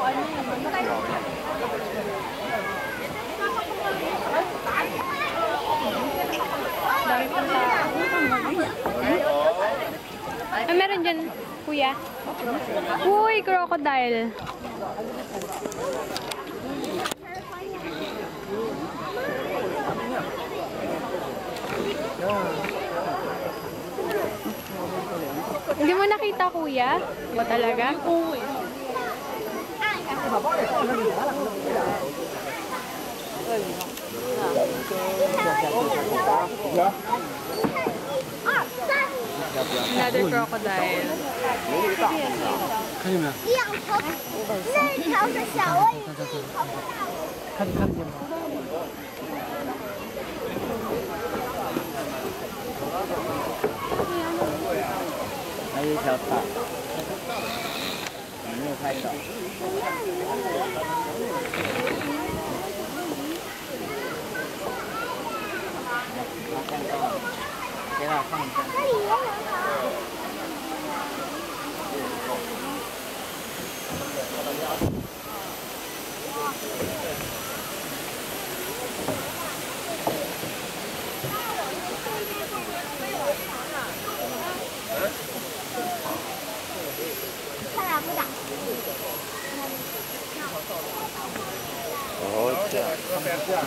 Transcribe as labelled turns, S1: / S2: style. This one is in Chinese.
S1: ano yun. Dami pang. Ay, meron dyan, kuya. Uy, crocodile. Hindi mo nakita, kuya? Ba talaga? Oo, eh. Another crocodile.
S2: 看见没有？
S3: 两头，那条是小鳄鱼，这一条是大鳄鱼。
S2: 看看得见吗？
S4: 还有一条大，你 没有拍到。给它放一下。
S3: 这
S4: 哦，这样。